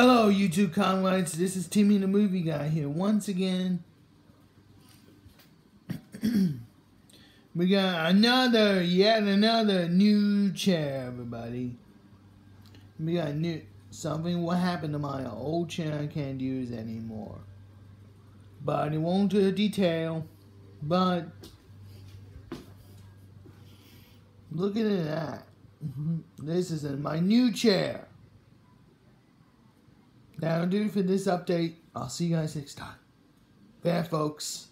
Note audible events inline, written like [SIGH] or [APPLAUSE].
Hello, YouTube Conlights. This is Timmy the Movie Guy here once again. [CLEARS THROAT] we got another, yet another new chair, everybody. We got new something. What happened to my old chair? I can't use anymore. But it won't to detail. But look at that. [LAUGHS] This is my new chair. That'll do for this update. I'll see you guys next time. Bye, folks.